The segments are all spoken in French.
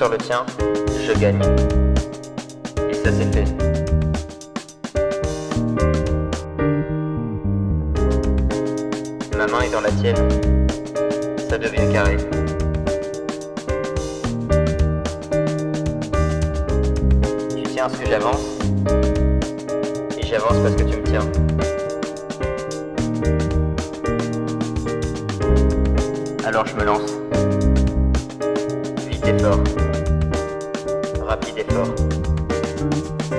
je gagne. Et ça c'est fait. Ma main est dans la tienne. Ça devient carré. Tu tiens à ce que j'avance. Et j'avance parce que tu me tiens. Alors je me lance. Rapide effort. Rapide effort.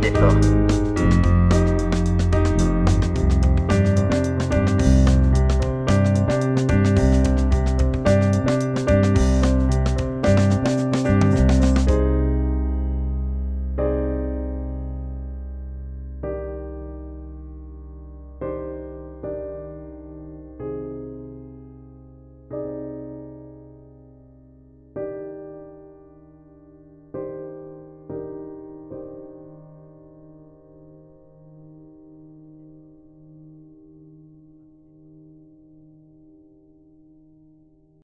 did this.